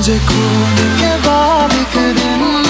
मुझे खून के बाद करूँ